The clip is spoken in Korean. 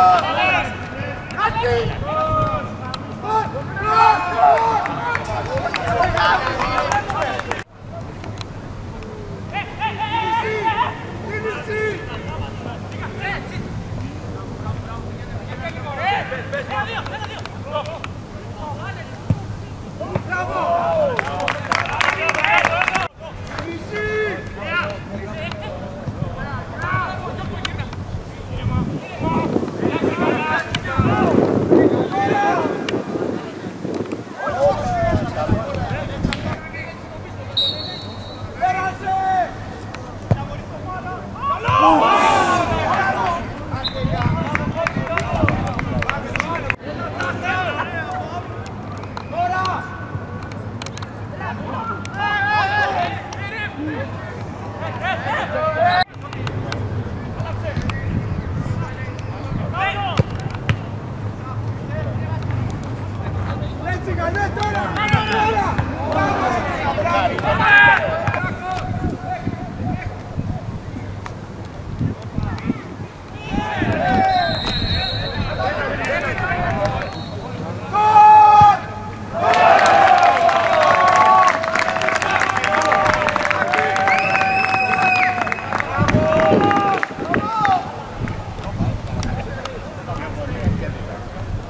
감사합니다. 아,